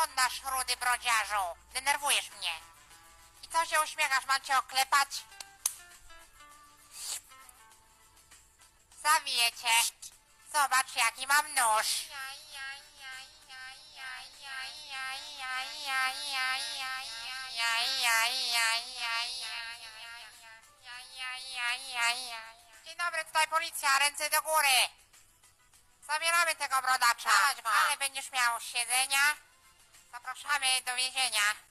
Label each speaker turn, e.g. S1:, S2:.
S1: oglądasz, rudy brodziarzu? Denerwujesz mnie. I co się uśmiechasz? Mam cię oklepać? Zawiję cię. Zobacz, jaki mam nóż. Dzień dobry, tutaj policja, ręce do góry. Zabieramy tego brodacza, ale będziesz miał siedzenia. Zapraszamy do więzienia.